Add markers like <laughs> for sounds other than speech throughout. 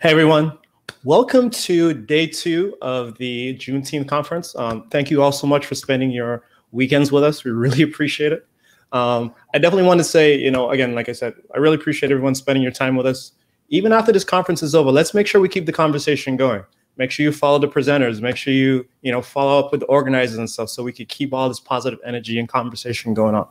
Hey everyone, welcome to day two of the Juneteenth conference. Um, thank you all so much for spending your weekends with us. We really <laughs> appreciate it. Um, I definitely want to say, you know, again, like I said, I really appreciate everyone spending your time with us. Even after this conference is over, let's make sure we keep the conversation going. Make sure you follow the presenters. Make sure you, you know, follow up with the organizers and stuff so we could keep all this positive energy and conversation going on.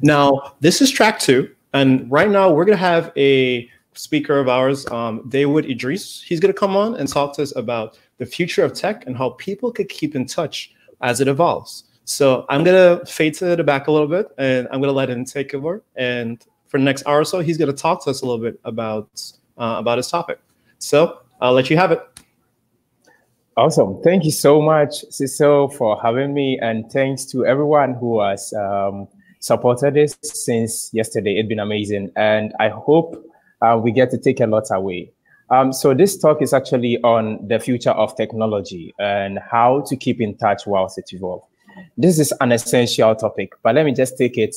Now, this is track two. And right now we're going to have a speaker of ours, um, Iddris. He's going to come on and talk to us about the future of tech and how people could keep in touch as it evolves. So I'm going to fade to the back a little bit and I'm going to let him take over. And for the next hour or so, he's going to talk to us a little bit about, uh, about his topic. So I'll let you have it. Awesome. Thank you so much, Cecil, for having me. And thanks to everyone who has um, supported this since yesterday. It's been amazing. And I hope uh, we get to take a lot away. Um, so this talk is actually on the future of technology and how to keep in touch whilst it evolves. This is an essential topic, but let me just take it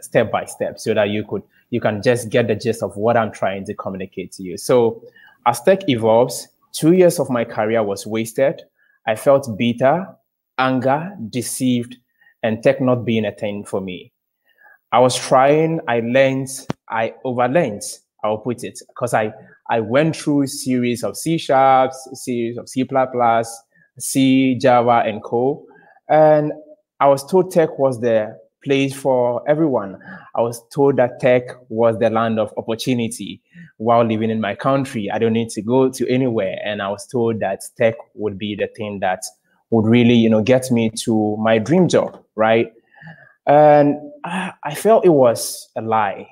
step by step so that you could you can just get the gist of what I'm trying to communicate to you. So as tech evolves, two years of my career was wasted. I felt bitter, anger, deceived, and tech not being a thing for me. I was trying, I learned, I overlearned, I'll put it, because I, I went through series of C sharps, series of C++, C, Java, and Co. And I was told tech was the place for everyone. I was told that tech was the land of opportunity while living in my country. I don't need to go to anywhere. And I was told that tech would be the thing that would really, you know, get me to my dream job, right? And I, I felt it was a lie.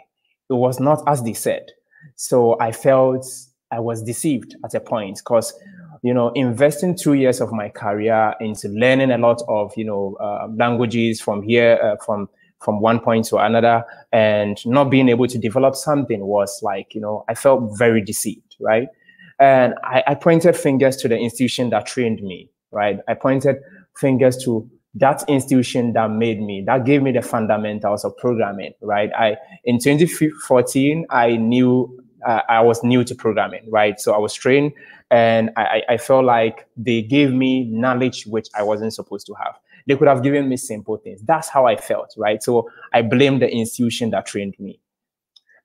It was not as they said. So I felt I was deceived at a point because, you know, investing two years of my career into learning a lot of, you know, uh, languages from here, uh, from from one point to another, and not being able to develop something was like, you know, I felt very deceived, right? And I, I pointed fingers to the institution that trained me, right? I pointed fingers to that institution that made me, that gave me the fundamentals of programming, right? I in 2014, I knew uh, I was new to programming, right? So I was trained, and I, I felt like they gave me knowledge which I wasn't supposed to have. They could have given me simple things. That's how I felt, right? So I blamed the institution that trained me,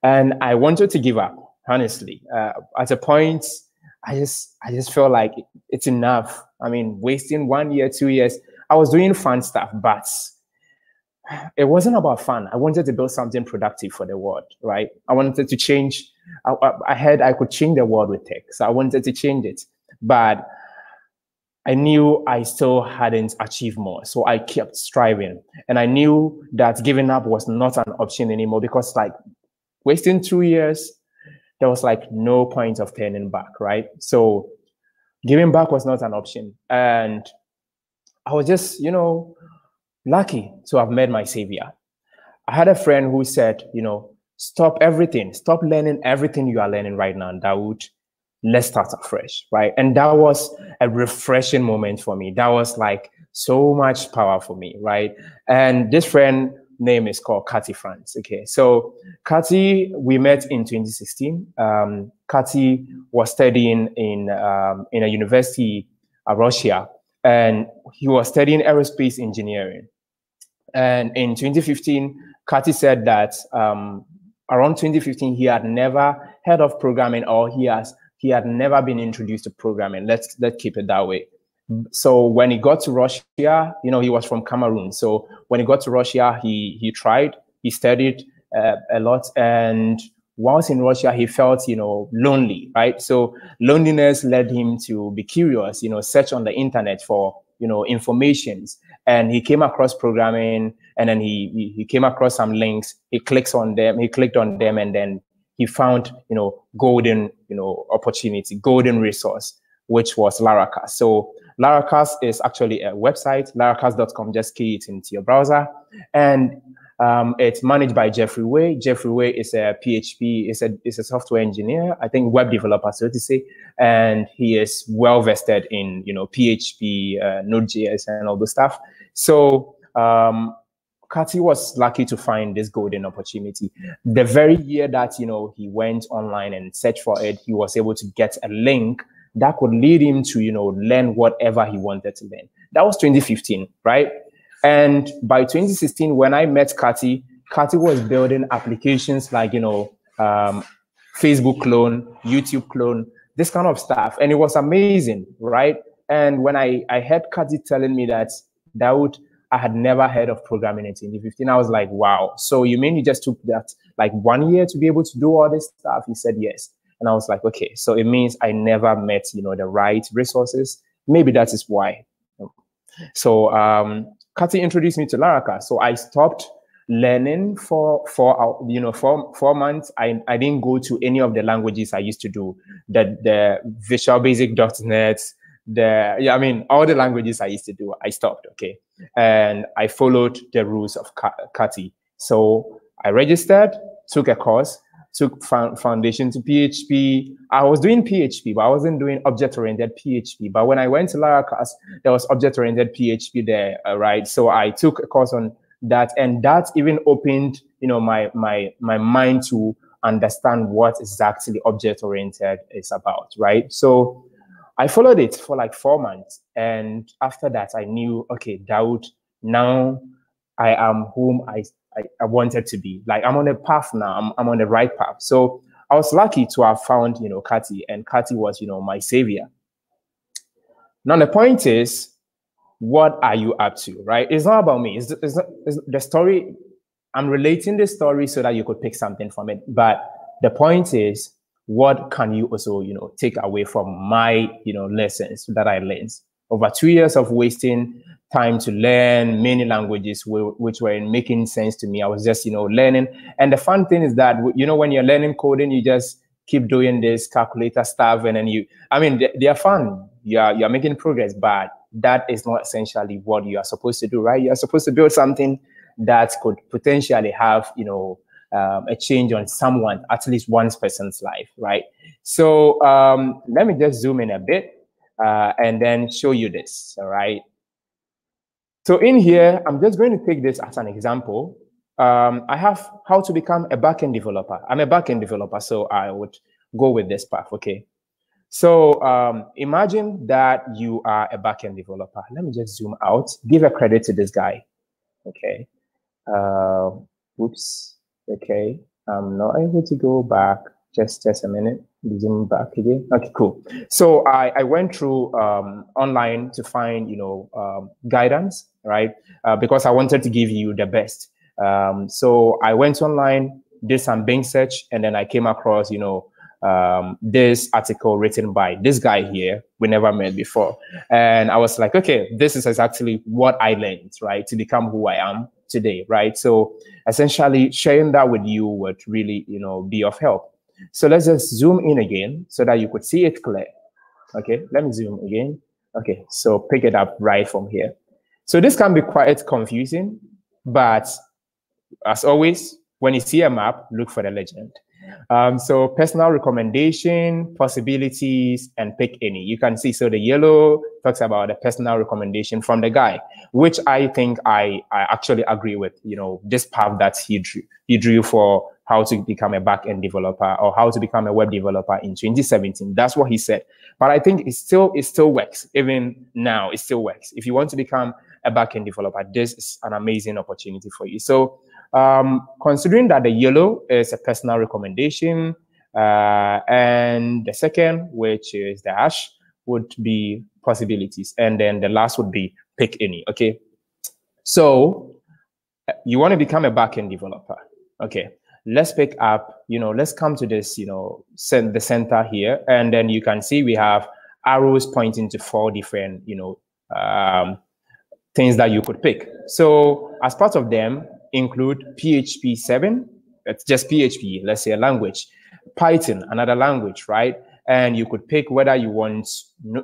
and I wanted to give up. Honestly, uh, at a point, I just I just felt like it's enough. I mean, wasting one year, two years I was doing fun stuff, but it wasn't about fun. I wanted to build something productive for the world, right? I wanted to change. I, I had I could change the world with tech, so I wanted to change it, but I knew I still hadn't achieved more, so I kept striving, and I knew that giving up was not an option anymore because, like, wasting two years, there was like no point of turning back, right? So, giving back was not an option, and I was just, you know, lucky to have met my savior. I had a friend who said, you know, stop everything, stop learning everything you are learning right now, Dawood. Let's start afresh, right? And that was a refreshing moment for me. That was like so much power for me, right? And this friend name is called Kati France. Okay, so Kati, we met in 2016. Um, was studying in um, in a university, uh, Russia, and he was studying aerospace engineering. And in 2015, Kati said that um, around 2015 he had never heard of programming or he has he had never been introduced to programming. Let's let's keep it that way. So when he got to Russia, you know, he was from Cameroon. So when he got to Russia, he he tried, he studied uh, a lot, and once in Russia, he felt, you know, lonely, right? So loneliness led him to be curious, you know, search on the internet for, you know, informations. And he came across programming and then he, he, came across some links. He clicks on them, he clicked on them and then he found, you know, golden, you know, opportunity, golden resource, which was Laracast. So Laracast is actually a website, laracast.com, just key it into your browser. And um, it's managed by Jeffrey Way. Jeffrey Way is a PHP, is a, is a software engineer, I think web developer, so to say, and he is well vested in, you know, PHP, uh, Node.js and all the stuff. So um, Kati was lucky to find this golden opportunity. The very year that you know he went online and searched for it, he was able to get a link that could lead him to you know learn whatever he wanted to learn. That was 2015, right? And by 2016, when I met Kati, Kati was building applications like you know um, Facebook clone, YouTube clone, this kind of stuff, and it was amazing, right? And when I I heard Kati telling me that Dawood I had never heard of programming in 2015. I was like, wow. So you mean you just took that like one year to be able to do all this stuff? He said, yes. And I was like, okay, so it means I never met, you know, the right resources. Maybe that is why. So um, Kati introduced me to Laracast. So I stopped learning for for you know four four months. I, I didn't go to any of the languages I used to do. The the Visual Basic.net, the yeah, I mean all the languages I used to do, I stopped. Okay, and I followed the rules of Kati. So I registered, took a course, took foundation to PHP. I was doing PHP, but I wasn't doing object-oriented PHP. But when I went to Laracast, there was object-oriented PHP there, uh, right? So I took a course on that, and that even opened, you know, my my my mind to understand what exactly object-oriented is about, right? So I followed it for like four months. And after that, I knew, okay, Dawood, now I am whom I, I, I, wanted to be. Like I'm on a path now, I'm, I'm on the right path. So I was lucky to have found, you know, Kati, and Kati was, you know, my savior. Now the point is, what are you up to, right? It's not about me. It's, it's, it's the story. I'm relating the story so that you could pick something from it. But the point is, what can you also, you know, take away from my, you know, lessons that I learned? Over two years of wasting time to learn many languages which were making sense to me. I was just, you know, learning. And the fun thing is that, you know, when you're learning coding, you just keep doing this calculator stuff. And then you, I mean, they, they are fun. You are, you're making progress, but that is not essentially what you are supposed to do, right? You're supposed to build something that could potentially have, you know, um, a change on someone, at least one person's life, right? So um, let me just zoom in a bit uh, and then show you this, all right? So in here, I'm just going to take this as an example. Um, I have how to become a backend developer. I'm a backend developer, so I would go with this path, okay? So um, imagine that you are a backend developer. Let me just zoom out, give a credit to this guy, okay? Uh, oops. Okay, I'm not able to go back. Just just a minute. Zoom back again. Okay, cool. So I, I went through um, online to find you know um, guidance, right? Uh, because I wanted to give you the best. Um, so I went online, did some Bing search, and then I came across you know um, this article written by this guy here we never met before and i was like okay this is exactly what i learned right to become who i am today, right? So essentially sharing that with you would really, you know, be of help. So let's just zoom in again so that you could see it clear. Okay, let me zoom again. Okay, so pick it up right from here. So this can be quite confusing, but as always, when you see a map, look for the legend. Um, so personal recommendation, possibilities, and pick any. You can see, so the yellow talks about the personal recommendation from the guy, which I think I, I actually agree with, you know, this path that he drew, he drew for how to become a back-end developer or how to become a web developer in 2017. That's what he said. But I think it still, it still works. Even now, it still works. If you want to become a back-end developer, this is an amazing opportunity for you. So um, considering that the yellow is a personal recommendation, uh, and the second, which is the ash, would be possibilities. And then the last would be pick any, okay? So uh, you want to become a backend developer. Okay, let's pick up, you know, let's come to this, you know, send the center here. And then you can see we have arrows pointing to four different, you know, um, things that you could pick. So as part of them, include PHP 7, it's just PHP, let's say a language, Python, another language, right? And you could pick whether you want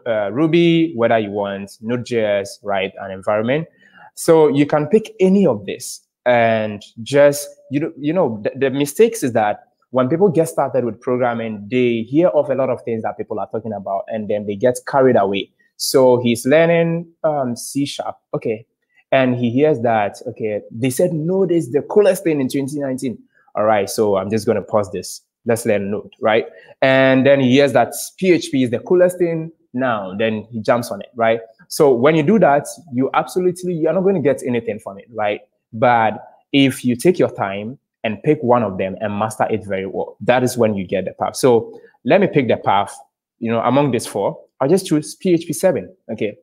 uh, Ruby, whether you want Node.js, right, an environment. So you can pick any of this and just, you know, you know the, the mistakes is that when people get started with programming, they hear of a lot of things that people are talking about and then they get carried away. So he's learning um, C sharp. Okay, and he hears that, okay, they said Node is the coolest thing in 2019. All right, so I'm just going to pause this. Let's learn Node, right? And then he hears that PHP is the coolest thing now. Then he jumps on it, right? So when you do that, you absolutely, you're not going to get anything from it, right? But if you take your time and pick one of them and master it very well, that is when you get the path. So let me pick the path, you know, among these four. I'll just choose PHP 7, okay?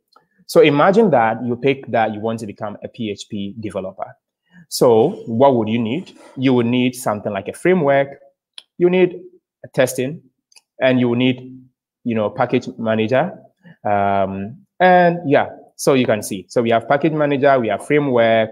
So imagine that you pick that you want to become a PHP developer. So what would you need? You would need something like a framework. You need a testing, and you will need, you know, package manager. Um, and yeah, so you can see. So we have package manager, we have framework,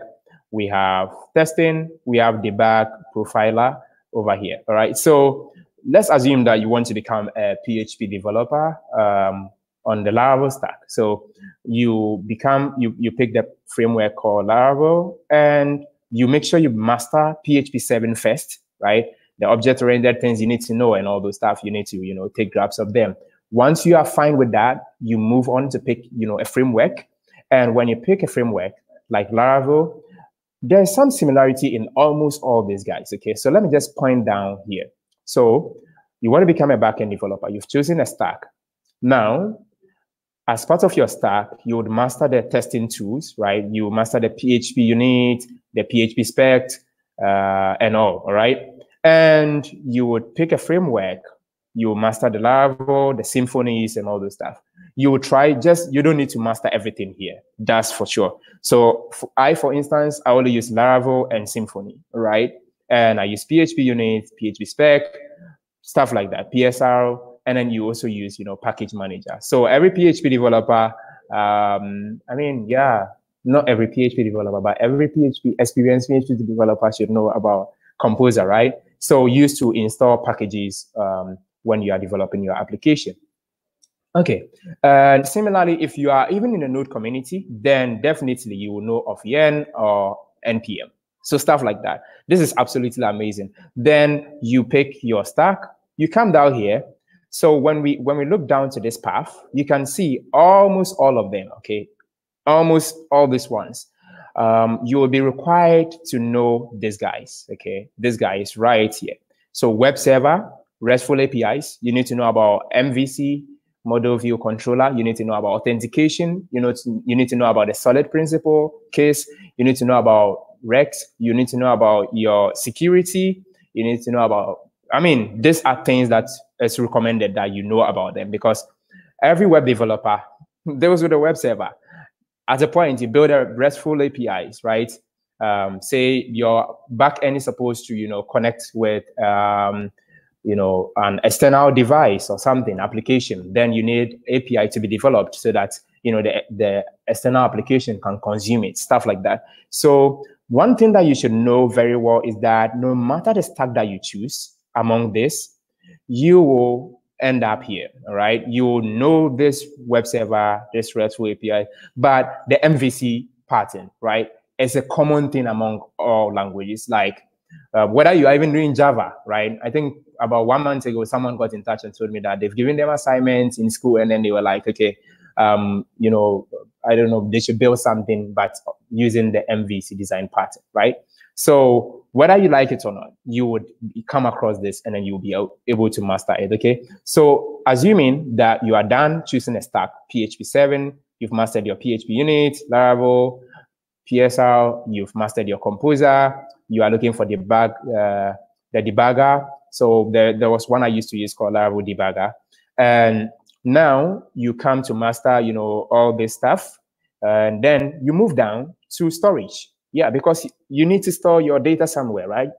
we have testing, we have debug profiler over here. All right. So let's assume that you want to become a PHP developer. Um, on the Laravel stack. So you become, you, you pick the framework called Laravel and you make sure you master PHP 7 first, right? The object-oriented things you need to know and all those stuff you need to, you know, take grabs of them. Once you are fine with that, you move on to pick, you know, a framework. And when you pick a framework like Laravel, there's some similarity in almost all these guys, okay? So let me just point down here. So you want to become a backend developer. You've chosen a stack. Now, as part of your stack, you would master the testing tools, right? You master the PHP unit, the PHP spec, uh, and all, all right? And you would pick a framework, you master the Laravel, the symfonies, and all this stuff. You would try just, you don't need to master everything here. That's for sure. So for, I, for instance, I only use Laravel and Symfony, right? And I use PHP unit, PHP spec, stuff like that, PSR, and then you also use you know package manager. So every php developer um, i mean yeah not every php developer but every php experienced php developer should know about composer right? So used to install packages um, when you are developing your application. Okay and similarly if you are even in the node community then definitely you will know of yarn or npm so stuff like that. This is absolutely amazing. Then you pick your stack. You come down here so when we when we look down to this path, you can see almost all of them, okay? Almost all these ones. Um, you will be required to know these guys, okay? This guy is right here. So web server, RESTful APIs, you need to know about MVC, model view controller, you need to know about authentication, you know, you need to know about the solid principle case, you need to know about Rex, you need to know about your security, you need to know about I mean, these are things that it's recommended that you know about them because every web developer <laughs> deals with a web server. At a point, you build a RESTful APIs, right? Um, say your backend is supposed to, you know, connect with, um, you know, an external device or something, application. Then you need API to be developed so that you know the the external application can consume it, stuff like that. So one thing that you should know very well is that no matter the stack that you choose, among this, you will end up here, all right? You will know this web server, this RESTful API, but the MVC pattern, right, is a common thing among all languages. Like uh, whether you are even doing Java, right? I think about one month ago, someone got in touch and told me that they've given them assignments in school, and then they were like, okay, um, you know, I don't know, they should build something, but using the MVC design pattern, right? So whether you like it or not, you would come across this and then you'll be able to master it. Okay. So assuming that you are done choosing a stack, PHP 7, you've mastered your PHP unit, Laravel, PSR, you've mastered your composer, you are looking for debug, uh, the debugger. So there, there was one I used to use called Laravel debugger. And now you come to master, you know, all this stuff. And then you move down to storage. Yeah, because you need to store your data somewhere, right?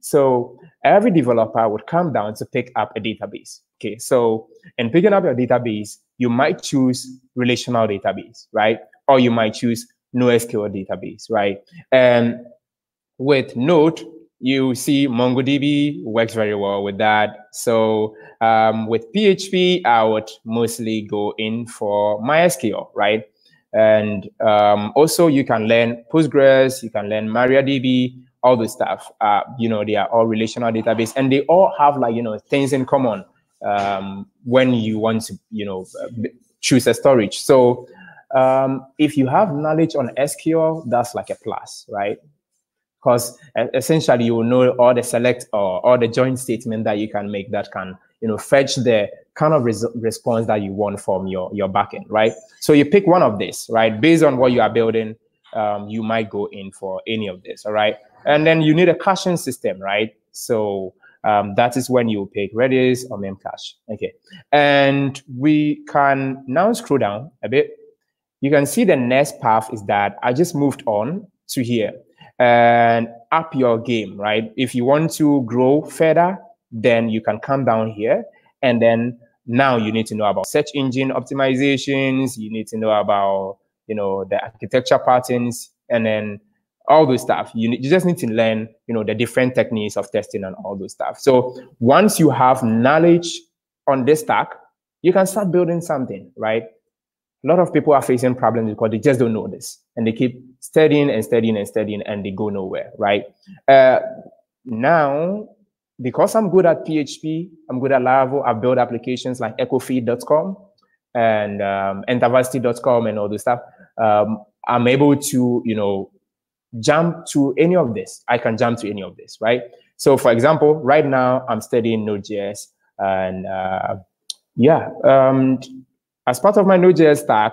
So every developer would come down to pick up a database. Okay, so in picking up your database, you might choose relational database, right? Or you might choose NoSQL database, right? And with Node, you see MongoDB works very well with that. So um, with PHP, I would mostly go in for MySQL, right? And um, also you can learn Postgres, you can learn MariaDB, all the stuff. Uh, you know, they are all relational database and they all have like, you know, things in common um, when you want to, you know, choose a storage. So Um, if you have knowledge on SQL, that's like a plus, right? Because essentially you will know all the select or all the join statement that you can make that can, you know, fetch the kind of res response that you want from your, your backend, right? So you pick one of this, right? Based on what you are building, um, you might go in for any of this, all right? And then you need a caching system, right? So um, that is when you pick Redis or Memcache. Okay. And we can now scroll down a bit. You can see the next path is that I just moved on to here and up your game, right? If you want to grow further, then you can come down here and then now you need to know about search engine optimizations. You need to know about, you know, the architecture patterns and then all those stuff. You, you just need to learn, you know, the different techniques of testing and all those stuff. So once you have knowledge on this stack, you can start building something, right? A lot of people are facing problems because they just don't know this and they keep studying and studying and studying and they go nowhere, right? Uh, now, because I'm good at PHP, I'm good at Laravel, I've built applications like ecofeed.com and um, and all this stuff. Um, I'm able to, you know, jump to any of this. I can jump to any of this, right? So for example, right now I'm studying Node.js and uh, yeah, um, as part of my Node.js stack,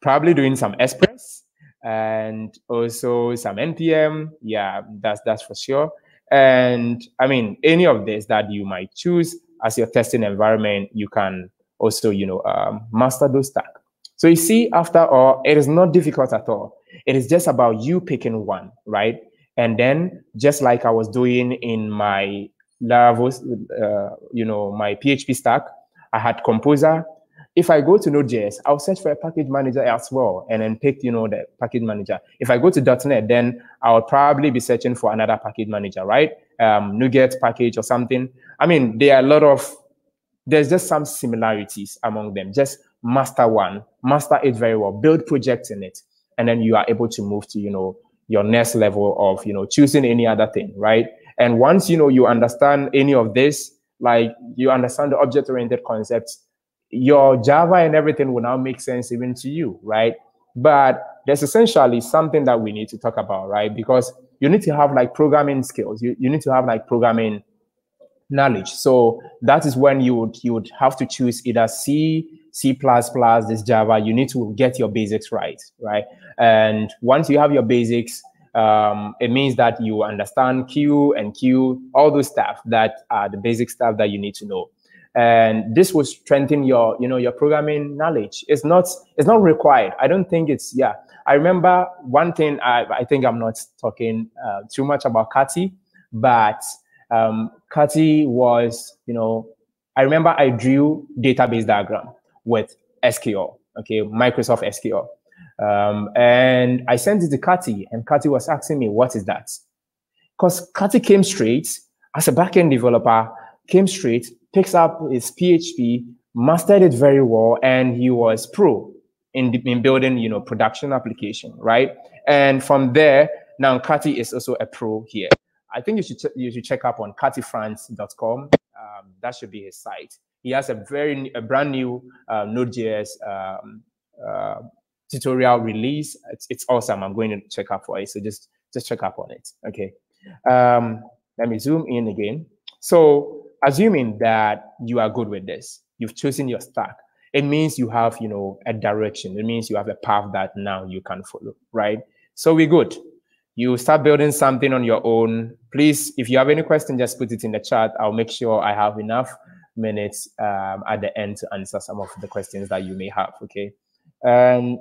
probably doing some Express and also some NPM. Yeah, that's, that's for sure. And I mean, any of this that you might choose as your testing environment, you can also, you know, um, master those stack. So you see, after all, it is not difficult at all. It is just about you picking one, right? And then just like I was doing in my Laravel, uh, you know, my PHP stack, I had Composer. If I go to Node.js, I'll search for a package manager as well and then pick, you know, the package manager. If I go to .NET, then I'll probably be searching for another package manager, right? Um, NuGet package or something. I mean, there are a lot of, there's just some similarities among them. Just master one, master it very well, build projects in it, and then you are able to move to, you know, your next level of, you know, choosing any other thing, right? And once, you know, you understand any of this, like you understand the object-oriented concepts, your Java and everything will now make sense even to you, right? But there's essentially something that we need to talk about, right? Because you need to have like programming skills. You, you need to have like programming knowledge. So that is when you would you would have to choose either C, C++, this Java. You need to get your basics right, right? And once you have your basics, um, it means that you understand Q and Q, all those stuff that are the basic stuff that you need to know. And this will strengthen your, you know, your programming knowledge. It's not, it's not required. I don't think it's, yeah. I remember one thing. I, I think I'm not talking uh, too much about Kati, but um, Kati was, you know, I remember I drew database diagram with SQL, okay, Microsoft SQL. Um, and I sent it to Kati, and Kati was asking me, what is that? Because Kati came straight, as a backend developer, came straight, picks up his PHP, mastered it very well, and he was pro in, in building, you know, production application, right? And from there, now Kati is also a pro here. I think you should you should check up on katifrance.com. Um, that should be his site. He has a very a brand new uh, Node.js um, uh, tutorial release. It's, it's awesome. I'm going to check up for it. So just just check up on it. Okay. Um, let me zoom in again. So assuming that you are good with this, you've chosen your stack. It means you have, you know, a direction. It means you have a path that now you can follow, right? So we're good you start building something on your own. Please, if you have any question, just put it in the chat. I'll make sure I have enough minutes um, at the end to answer some of the questions that you may have. Okay. And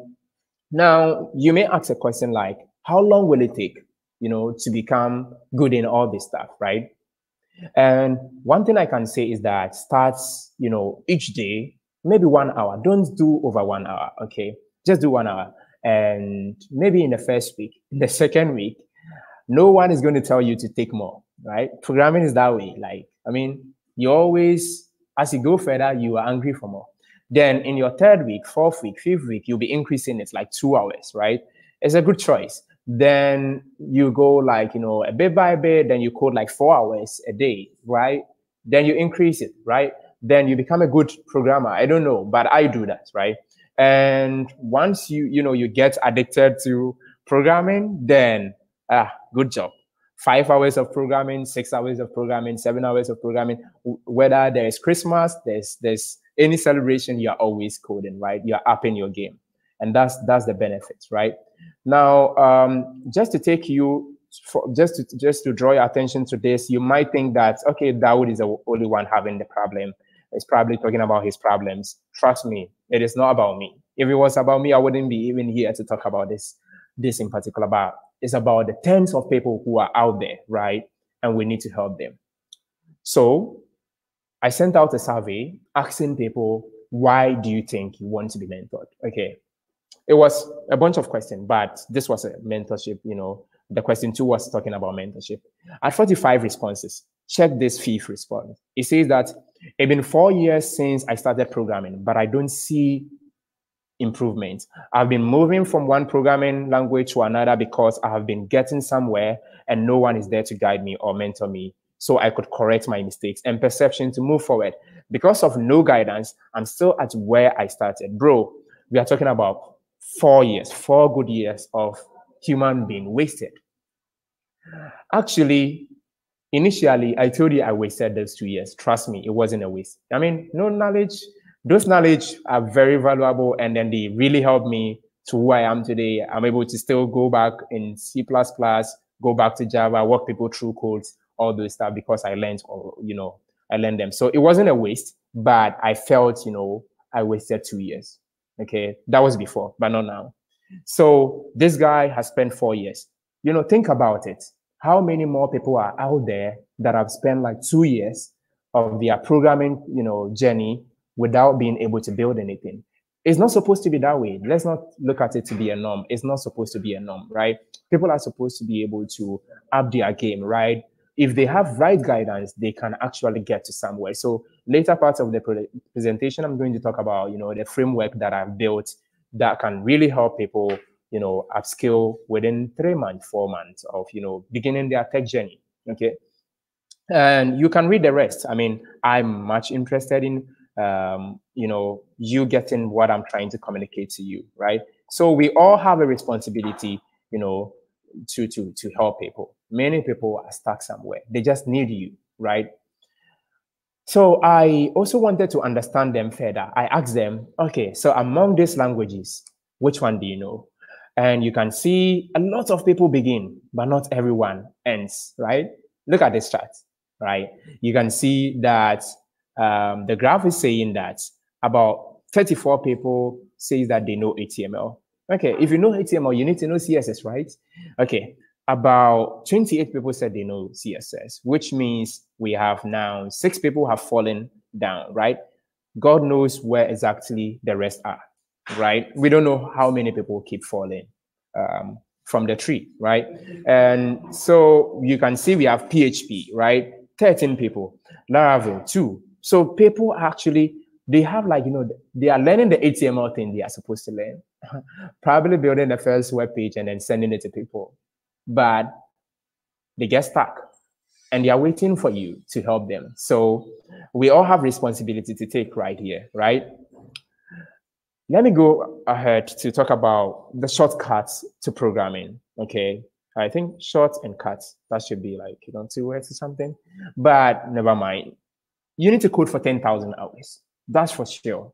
now you may ask a question like, how long will it take, you know, to become good in all this stuff, right? And one thing I can say is that starts, you know, each day, maybe one hour. Don't do over one hour. Okay. Just do one hour. And maybe in the first week, <laughs> in the second week, no one is going to tell you to take more, right? Programming is that way. Like, I mean, you always, as you go further, you are angry for more. Then in your third week, fourth week, fifth week, you'll be increasing it like two hours, right? It's a good choice. Then you go like, you know, a bit by bit, then you code like four hours a day, right? Then you increase it, right? Then you become a good programmer. I don't know, but I do that, right? And once you, you know, you get addicted to programming, then ah, good job. Five hours of programming, six hours of programming, seven hours of programming. Whether there is Christmas, there's there's any celebration, you're always coding, right? You're up in your game, and that's that's the benefit, right? Now, um, just to take you for, just to just to draw your attention to this, you might think that okay, Dawood is the only one having the problem. He's probably talking about his problems. Trust me, it is not about me. If it was about me, I wouldn't be even here to talk about this, this in particular. But it's about the tens of people who are out there, right? And we need to help them. So I sent out a survey asking people, why do you think you want to be mentored? Okay. It was a bunch of questions, but this was a mentorship, you know, the question two was talking about mentorship. At 45 responses, check this fifth response. It says that it's been four years since I started programming, but I don't see improvement. I've been moving from one programming language to another because I have been getting somewhere and no one is there to guide me or mentor me so I could correct my mistakes and perception to move forward. Because of no guidance, I'm still at where I started. Bro, we are talking about four years, four good years of human being wasted. Actually, initially, I told you I wasted those two years. Trust me, it wasn't a waste. I mean, no knowledge, those knowledge are very valuable and then they really help me to who I am today. I'm able to still go back in C++, go back to Java, walk people through codes, all those stuff because I learned, or you know, I learned them. So it wasn't a waste, but I felt, you know, I wasted two years. Okay, that was before, but not now. So this guy has spent four years. You know, think about it. How many more people are out there that have spent like two years of their programming, you know, journey without being able to build anything? It's not supposed to be that way. Let's not look at it to be a norm. It's not supposed to be a norm, right? People are supposed to be able to up their game, right? If they have right guidance, they can actually get to somewhere. So later parts of the pre presentation, I'm going to talk about, you know, the framework that I've built that can really help people, you know, upskill within three months, four months of, you know, beginning their tech journey. Okay. And you can read the rest. I mean, I'm much interested in, um, you know, you getting what I'm trying to communicate to you, right? So we all have a responsibility, you know, to to to help people. Many people are stuck somewhere. They just need you, right? So I also wanted to understand them further. I asked them, okay, so among these languages, which one do you know? And you can see a lot of people begin, but not everyone ends, right? Look at this chart, right? You can see that um, the graph is saying that about 34 people say that they know HTML. Okay, if you know HTML, you need to know CSS, right? Okay, about 28 people said they know CSS, which means we have now six people have fallen down, right? God knows where exactly the rest are, right? We don't know how many people keep falling um, from the tree, right? And so you can see we have PHP, right? 13 people, Laravel, two. So people actually, they have like, you know, they are learning the HTML thing they are supposed to learn, <laughs> probably building the first web page and then sending it to people but they get stuck and they are waiting for you to help them. So we all have responsibility to take right here, right? Let me go ahead to talk about the shortcuts to programming. Okay. I think short and cuts, that should be like, you know, two words or something. But never mind. You need to code for 10,000 hours. That's for sure.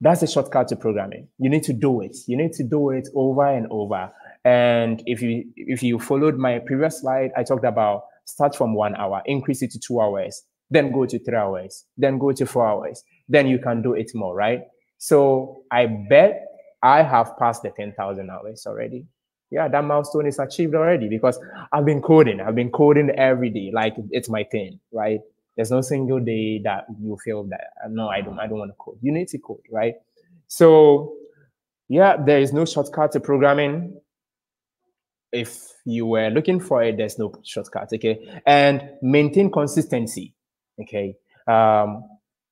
That's the shortcut to programming. You need to do it. You need to do it over and over. And if you if you followed my previous slide, I talked about start from one hour, increase it to two hours, then go to three hours, then go to four hours. Then you can do it more, right? So I bet I have passed the 10,000 hours already. Yeah, that milestone is achieved already because I've been coding. I've been coding every day, like it's my thing, right? There's no single day that you feel that no, I don't, I don't want to code. You need to code, right? So yeah, there is no shortcut to programming if you were looking for it, there's no shortcut, okay? And maintain consistency, okay? Um,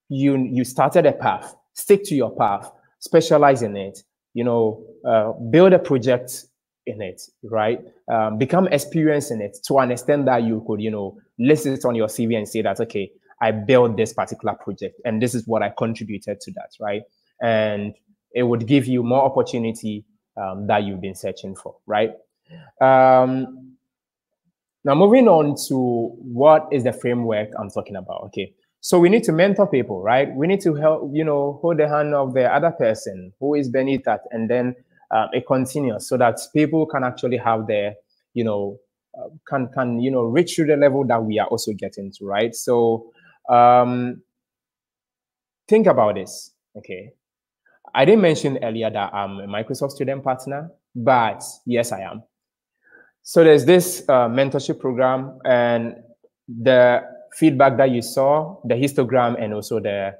you, you started a path, stick to your path, specialize in it, you know, uh, build a project in it, right? Um, become experienced in it to understand that you could, you know, list it on your CV and say that, okay, I built this particular project and this is what I contributed to that, right? And it would give you more opportunity um, that you've been searching for, right? Um, now, moving on to what is the framework I'm talking about, okay? So we need to mentor people, right? We need to help, you know, hold the hand of the other person who is beneath that, and then um, it continues so that people can actually have their, you know, can can you know reach to the level that we are also getting to, right? So um, think about this, okay? I didn't mention earlier that I'm a Microsoft student partner, but yes, I am. So there's this uh, mentorship program, and the feedback that you saw, the histogram, and also the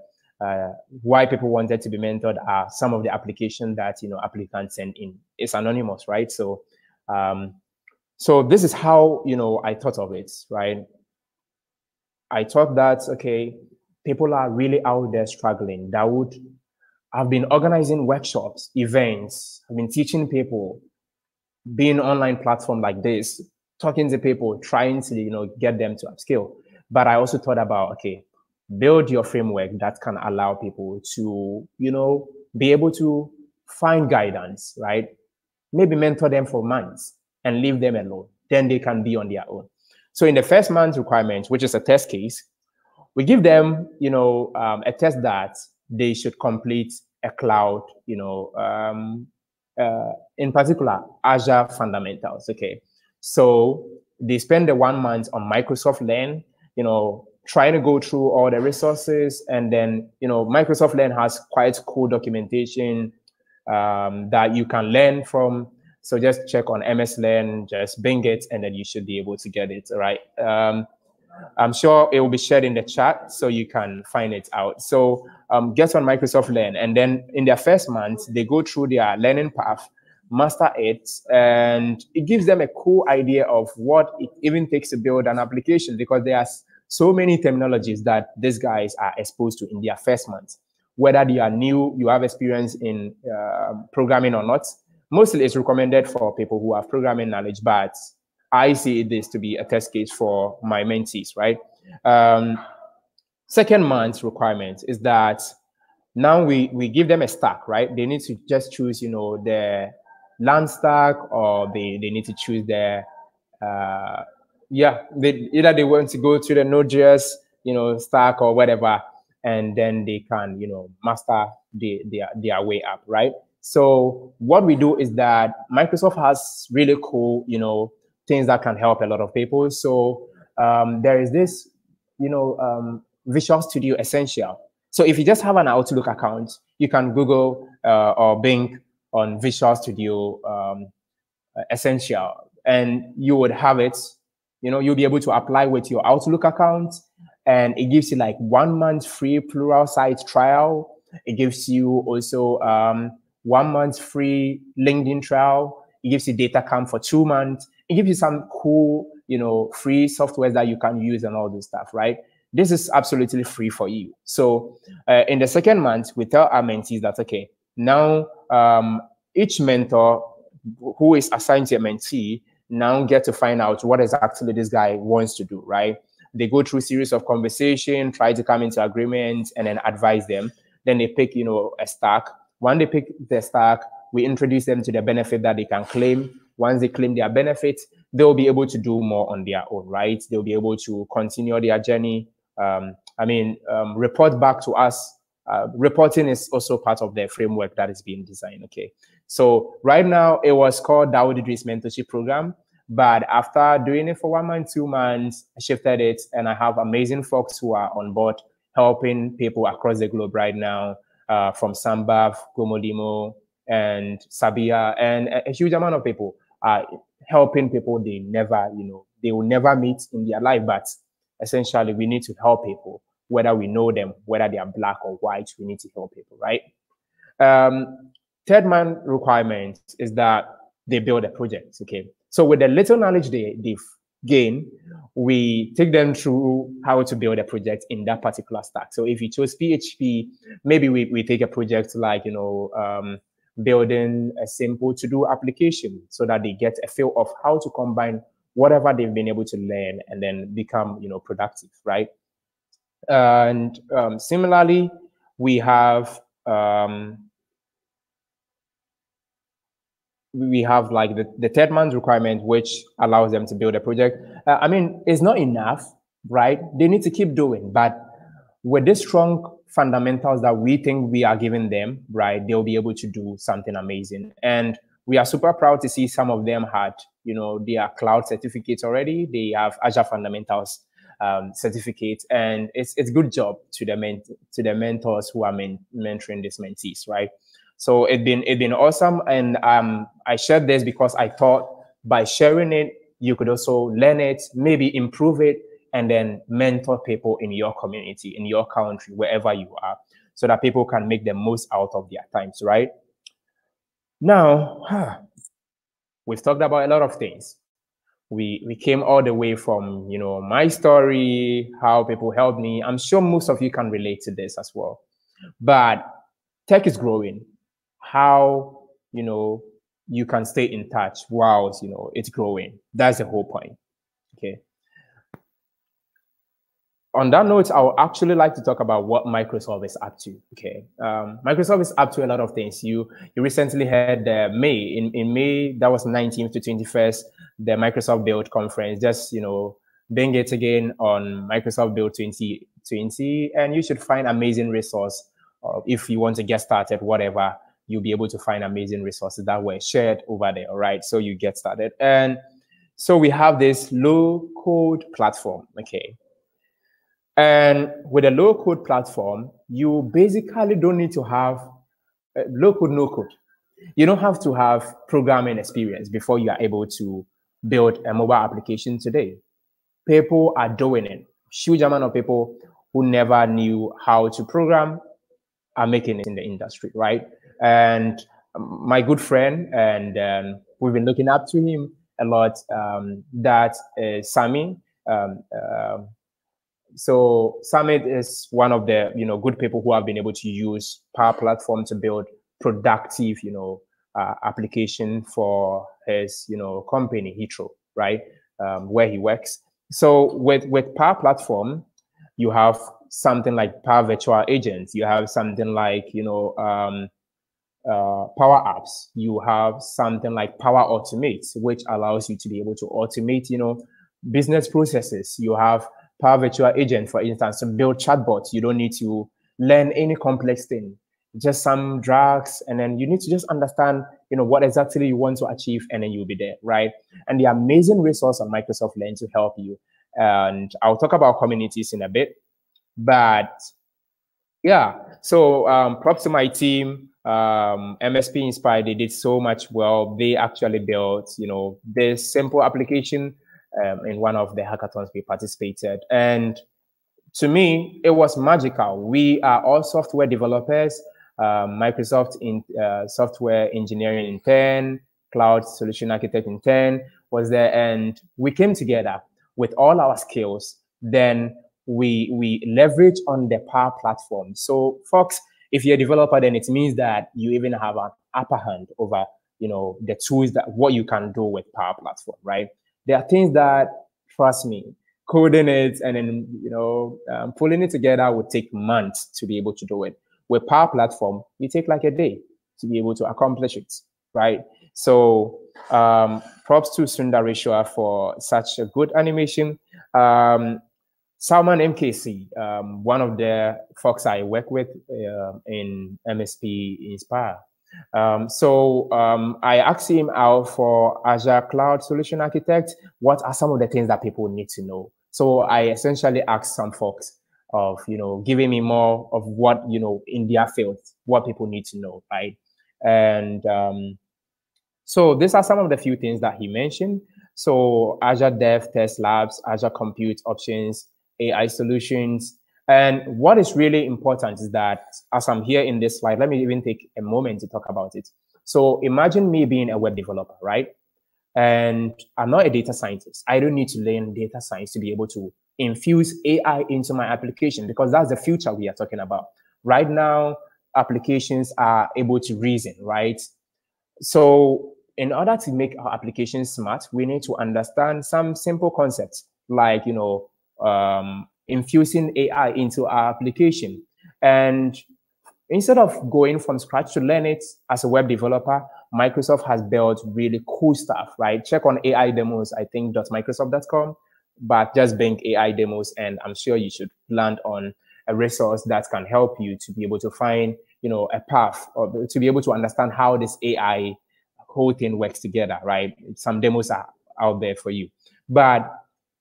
uh, why people wanted to be mentored are some of the application that you know applicants send in. It's anonymous, right? So, um, so this is how you know I thought of it, right? I thought that okay, people are really out there struggling. That would I've been organizing workshops, events, I've been teaching people, being online platform like this, talking to people, trying to, you know, get them to upskill. But I also thought about, okay, build your framework that can allow people to, you know, be able to find guidance, right? Maybe mentor them for months and leave them alone. Then they can be on their own. So in the first month requirement, which is a test case, we give them, you know, um, a test that they should complete a cloud, you know, um, uh, in particular, Azure fundamentals. Okay. So they spend the one month on Microsoft Learn, you know, trying to go through all the resources. And then, you know, Microsoft Learn has quite cool documentation um, that you can learn from. So just check on MS Learn, just bing it, and then you should be able to get it, right? Um, I'm sure it will be shared in the chat so you can find it out. So um, get on Microsoft Learn. And then in their first month, they go through their learning path, master it, and it gives them a cool idea of what it even takes to build an application because there's so many terminologies that these guys are exposed to in their first month. Whether they are new, you have experience in uh, programming or not, mostly it's recommended for people who have programming knowledge, but I see this to be a test case for my mentees, right? Um, second month requirement is that now we, we give them a stack, right? They need to just choose, you know, the LAMP stack or they, they need to choose their, uh, yeah, they, either they want to go to the Node.js, you know, stack or whatever, and then they can, you know, master the, their, their way up, right? So what we do is that Microsoft has really cool, you know, things that can help a lot of people. So um, there is this, you know, um, Visual Studio Essential. So if you just have an Outlook account, you can Google uh, or Bing on Visual Studio um, Essential, and you would have it. You know, you'll be able to apply with your Outlook account, and it gives you like one month free Pluralsight trial. It gives you also um, one month free LinkedIn trial. It gives you data camp for two months it gives you some cool, you know, free software that you can use and all this stuff, right? This is absolutely free for you. So uh, in the second month, we tell our mentees that, okay, now um, each mentor who is assigned to a mentee now get to find out what exactly this guy wants to do, right? They go through series of conversation, try to come into agreement, and then advise them. Then they pick, you know, a stack. When they pick the stack, we introduce them to the benefit that they can claim once they claim their benefits, they'll be able to do more on their own, right? They'll be able to continue their journey. Um, I mean, um, report back to us. Uh, reporting is also part of the framework that is being designed. Okay, so right now it was called Dawood Iddris Mentorship Program, but after doing it for one month, two months, I shifted it, and I have amazing folks who are on board helping people across the globe right now, uh, from Sambav, Gomodimo, and Sabia, and a, a huge amount of people are helping people they never, you know, they will never meet in their life. But essentially, we need to help people, whether we know them, whether they are black or white, we need to help people, right? Um, third man requirement is that they build a project. Okay. So with the little knowledge they, they've gained, we take them through how to build a project in that particular stack. So if you chose PHP, maybe we, we take a project like, you know, um, building a simple to-do application so that they get a feel of how to combine whatever they've been able to learn and then become, you know, productive, right? And um, similarly, we have um, we have like the, the third month requirement, which allows them to build a project. Uh, I mean, it's not enough, right? They need to keep doing, but with the strong fundamentals that we think we are giving them, right, they'll be able to do something amazing. And we are super proud to see some of them had, you know, their cloud certificates already. They have Azure fundamentals um, certificate, and it's it's good job to the men- to the mentors who are men- mentoring these mentees, right? So it's been it's been awesome, and um, I shared this because I thought by sharing it, you could also learn it, maybe improve it, and then mentor people in your community, in your country, wherever you are, so that people can make the most out of their times, right? Now, we've talked about a lot of things. We we came all the way from you know my story how people helped me. I'm sure most of you can relate to this as well. But tech is growing. How you know you can stay in touch whilst you know it's growing that's the whole point okay on that note, I would actually like to talk about what Microsoft is up to. Okay, um, Microsoft is up to a lot of things. You you recently had uh, May in in May that was 19th to 21st the Microsoft Build conference. Just you know, being it again on Microsoft Build 2020, and you should find amazing resource uh, if you want to get started. Whatever you'll be able to find amazing resources that were shared over there. All right, so you get started and. So we have this low code platform. Okay, and with a low code platform, you basically don't need to have uh, low code, no code. You don't have to have programming experience before you are able to build a mobile application today. People are doing it. Huge amount of people who never knew how to program are making it in the industry, right? And my good friend, and um, we've been looking up to him a lot. Um, that is Sami. Um, uh, so Summit is one of the you know good people who have been able to use Power Platform to build productive you know uh, application for his you know company Heathrow, right, um, where he works. So with with Power Platform, you have something like Power Virtual Agents. You have something like you know um, uh, Power Apps. You have something like Power Automate, which allows you to be able to automate you know business processes. You have Power Virtual Agent, for instance, to build chatbots, you don't need to learn any complex thing, just some drugs, and then you need to just understand, you know, what exactly you want to achieve, and then you'll be there, right? And the amazing resource on Microsoft Learn to help you. And I'll talk about communities in a bit, but yeah. So um, props to my team. Um, MSP Inspired, they did so much well. They actually built, you know, this simple application um, in one of the hackathons we participated. And to me, it was magical. We are all software developers, uh, Microsoft in uh, software engineering intern, cloud solution architect intern was there, and we came together with all our skills. Then we we leverage on the Power Platform. So, folks, if you're a developer, then it means that you even have an upper hand over you know the tools that what you can do with Power Platform, right? there are things that, trust me, coding it and then you know um, pulling it together would take months to be able to do it. With Power Platform, you take like a day to be able to accomplish it, right? So um, props to Sundar for such a good animation. Um, Salman MKC, um, one of the folks I work with uh, in MSP Inspire, um, so um, I asked him out for Azure Cloud Solution Architect. What are some of the things that people need to know? So I essentially asked some folks of you know giving me more of what you know in their field, what people need to know, right? And um, so these are some of the few things that he mentioned. So Azure Dev Test Labs, Azure Compute Options, AI Solutions, and what is really important is that as I'm here in this slide, let me even take a moment to talk about it. So imagine me being a web developer, right? And I'm not a data scientist. I don't need to learn data science to be able to infuse AI into my application because that's the future we are talking about. Right now, applications are able to reason, right? So in order to make our applications smart, we need to understand some simple concepts like, you know, um, infusing AI into our application. And instead of going from scratch to learn it as a web developer, Microsoft has built really cool stuff, right? Check on AI demos, I think, .microsoft.com, but just Bing AI demos, and I'm sure you should land on a resource that can help you to be able to find, you know, a path or to be able to understand how this AI whole thing works together, right? Some demos are out there for you. But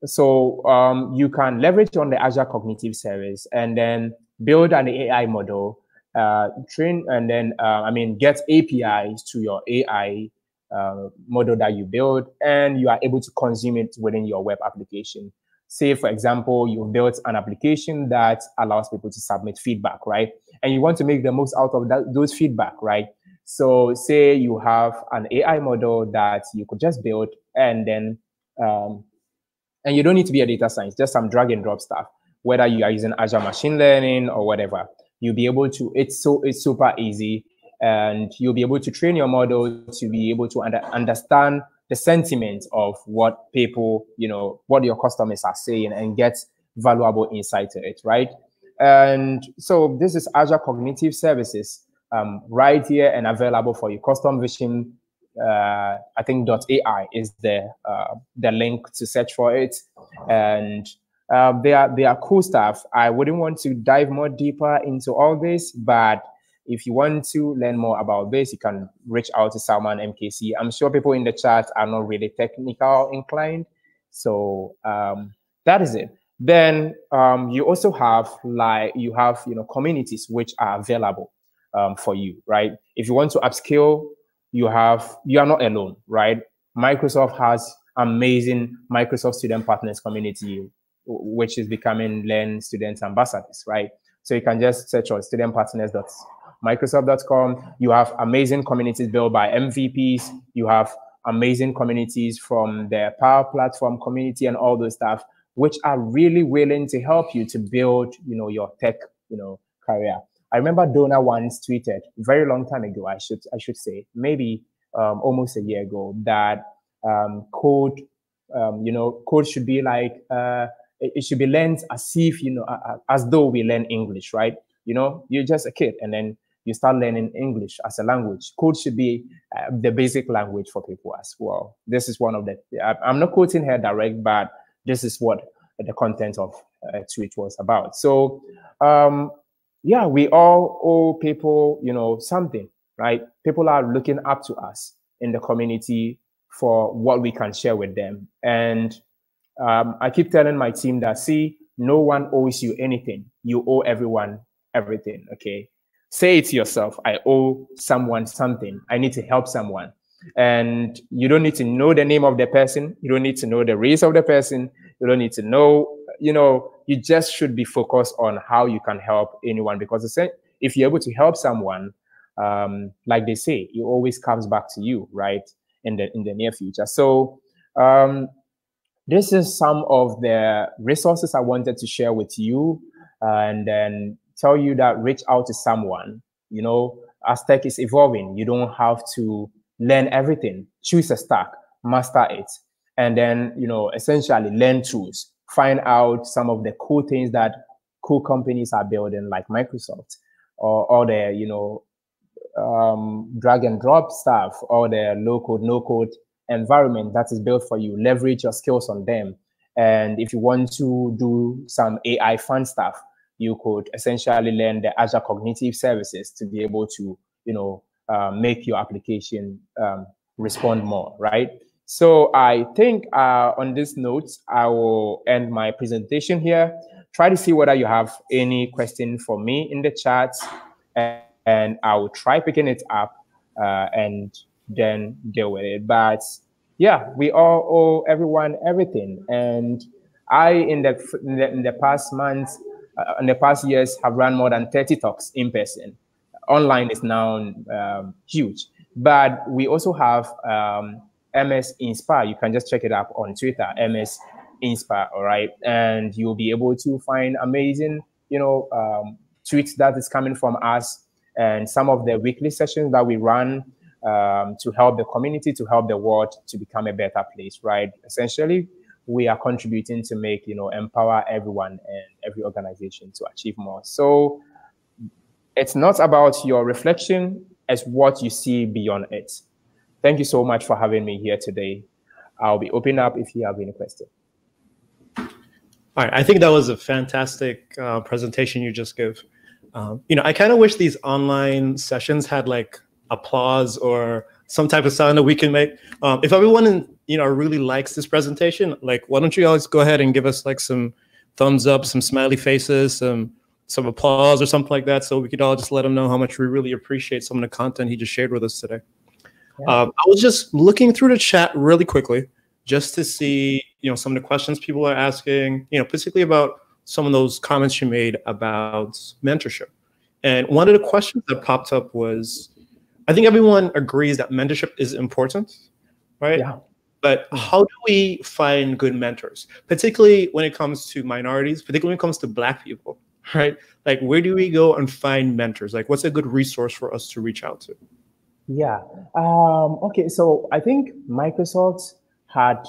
so um, you can leverage on the Azure Cognitive Service and then build an AI model, uh, train, and then, uh, I mean, get APIs to your AI uh, model that you build, and you are able to consume it within your web application. Say, for example, you built an application that allows people to submit feedback, right? And you want to make the most out of that, those feedback, right? So say you have an AI model that you could just build and then, um, and you don't need to be a data science, just some drag and drop stuff, whether you are using Azure machine learning or whatever, you'll be able to, it's so, it's super easy and you'll be able to train your model to be able to under, understand the sentiment of what people, you know, what your customers are saying and get valuable insight to it, right? And so this is Azure Cognitive Services um, right here and available for you. Custom Vision, uh, I think .ai is the uh, the link to search for it, and uh, they are they are cool stuff. I wouldn't want to dive more deeper into all this, but if you want to learn more about this, you can reach out to Salman MKC. I'm sure people in the chat are not really technical inclined, so um, that is it. Then um, you also have like you have you know communities which are available um, for you, right? If you want to upskill, you have you are not alone, right? Microsoft has amazing Microsoft student partners community, which is becoming Learn Student Ambassadors, right? So you can just search on studentpartners.microsoft.com. You have amazing communities built by MVPs. You have amazing communities from the Power Platform community and all those stuff, which are really willing to help you to build, you know, your tech, you know, career. I remember Donna once tweeted very long time ago, I should I should say, maybe um, almost a year ago, that um, code, um, you know, code should be like uh, it, it, should be learned as if you know, uh, as though we learn English, right? You know, you're just a kid, and then you start learning English as a language. Code should be uh, the basic language for people as well. This is one of the. I'm not quoting her direct, but this is what the content of uh, tweet was about. So um, yeah, we all owe people, you know, something, right? People are looking up to us in the community for what we can share with them. And um, I keep telling my team that, see, no one owes you anything. You owe everyone everything, okay? Say it to yourself. I owe someone something. I need to help someone. And you don't need to know the name of the person. You don't need to know the race of the person. You don't need to know, you know, you just should be focused on how you can help anyone because if you're able to help someone, um, like they say, it always comes back to you, right? In the in the near future. So um, this is some of the resources I wanted to share with you, and then tell you that reach out to someone. You know, as tech is evolving, you don't have to learn everything. Choose a stack, master it, and then you know essentially learn tools find out some of the cool things that cool companies are building like microsoft or, or the you know um, drag and drop stuff or the low code no code environment that is built for you. Leverage your skills on them. And if you want to do some ai fun stuff you could essentially learn the azure cognitive services to be able to you know uh, make your application um, respond more right so I think uh, on this note, I will end my presentation here. Try to see whether you have any question for me in the chat, and, and I will try picking it up uh, and then deal with it. But yeah, we all owe everyone everything. And I, in the in the, in the past months, uh, in the past years, have run more than 30 talks in person. Online is now um, huge, but we also have um, MS Inspire. You can just check it up on Twitter, MS Inspire, all right? And you'll be able to find amazing, you know, um, tweets that is coming from us and some of the weekly sessions that we run um, to help the community, to help the world to become a better place, right? Essentially, we are contributing to make, you know, empower everyone and every organization to achieve more. So it's not about your reflection as what you see beyond it thank you so much for having me here today. I'll be open up if you have any questions. All right, I think that was a fantastic uh, presentation you just gave. Um, you know, I kind of wish these online sessions had like applause or some type of sound that we can make. Um, if everyone in, you know really likes this presentation, like why don't you guys go ahead and give us like some thumbs up, some smiley faces, some some applause or something like that, so we could all just let them know how much we really appreciate some of the content he just shared with us today. Yeah. Um, I was just looking through the chat really quickly just to see you know some of the questions people are asking, you know, particularly about some of those comments you made about mentorship. And one of the questions that popped up was, I think everyone agrees that mentorship is important, right? Yeah. But hmm. how do we find good mentors, particularly when it comes to minorities, particularly when it comes to Black people, <laughs> right? Like, where do we go and find mentors? Like, what's a good resource for us to reach out to? Yeah. Um, okay. So I think Microsoft had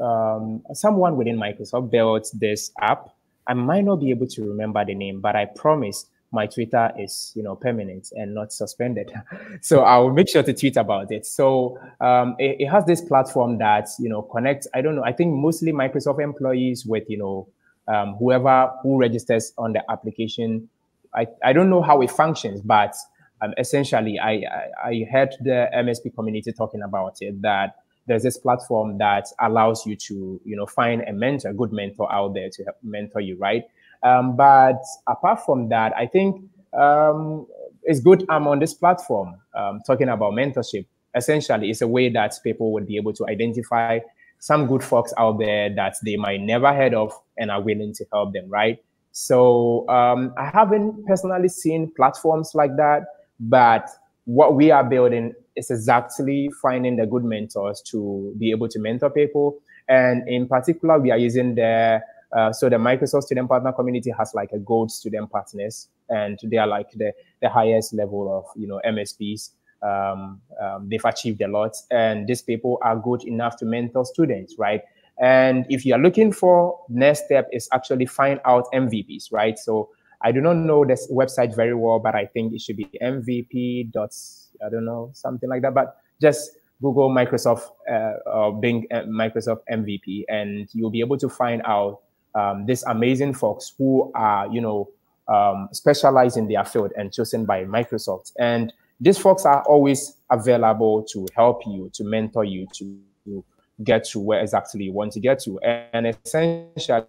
um, someone within Microsoft built this app. I might not be able to remember the name, but I promise my Twitter is, you know, permanent and not suspended. <laughs> so I will make sure to tweet about it. So um, it, it, has this platform that, you know, connects, I don't know, I think mostly Microsoft employees with, you know, um, whoever who registers on the application. I, I don't know how it functions, but um, essentially I, I, I heard the MSP community talking about it that there's this platform that allows you to, you know, find a mentor, a good mentor out there to help mentor you, right? Um, but apart from that, I think um, it's good I'm on this platform um, talking about mentorship. Essentially, it's a way that people would be able to identify some good folks out there that they might never heard of and are willing to help them, right? So um, I haven't personally seen platforms like that, but what we are building is exactly finding the good mentors to be able to mentor people. And in particular, we are using the uh, so the Microsoft Student Partner Community has like a gold student partners, and they are like the, the highest level of you know MSPs. Um, um, they've achieved a lot, and these people are good enough to mentor students, right? And if you are looking for next step is actually find out MVPs, right? So I do not know this website very well, but I think it should be MVP dots. I don't know something like that. But just Google Microsoft uh, or Bing uh, Microsoft MVP, and you'll be able to find out um, these amazing folks who are, you know, um, specialized in their field and chosen by Microsoft. And these folks are always available to help you, to mentor you, to, to get to where exactly you want to get to. And essentially,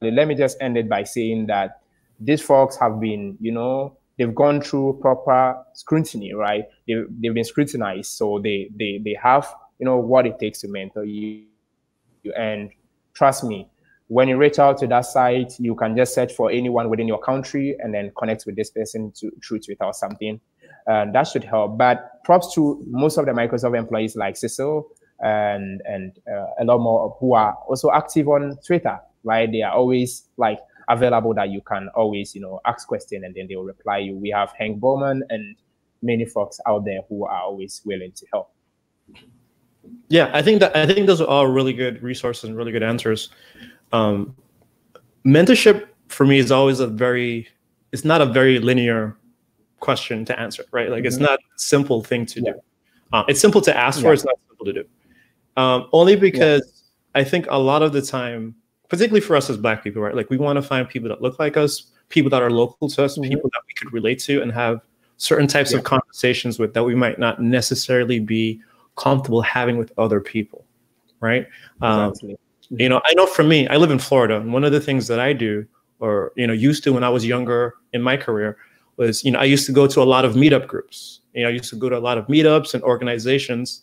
let me just end it by saying that these folks have been, you know, they've gone through proper scrutiny, right? They've, they've been scrutinized. So they, they, they have, you know, what it takes to mentor you. And trust me, when you reach out to that site, you can just search for anyone within your country and then connect with this person to, through Twitter or something. And that should help. But props to most of the Microsoft employees like Cecil and and uh, a lot more who are also active on Twitter, right? They are always like available that you can always, you know, ask questions and then they'll reply you. We have Hank Bowman and many folks out there who are always willing to help. Yeah, I think that I think those are all really good resources and really good answers um, mentorship for me is always a very it's not a very linear question to answer right like mm-hmm. it's not a simple thing to yeah. do um, it's simple to ask yeah. for it's not simple to do um, only because yeah. i think a lot of the time particularly for us as black people right like we want to find people that look like us people that are local to us mm-hmm. people that we could relate to and have certain types of conversations with that we might not necessarily be comfortable having with other people right um, exactly. um, you know, I know for me, I live in Florida, and one of the things that I do, or you know, used to when I was younger in my career, was you know, I used to go to a lot of meetup groups. You know, I used to go to a lot of meetups and organizations,